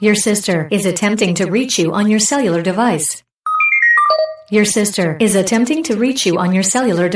Your sister is attempting to reach you on your cellular device. Your sister is attempting to reach you on your cellular device.